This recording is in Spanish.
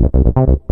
¡Gracias!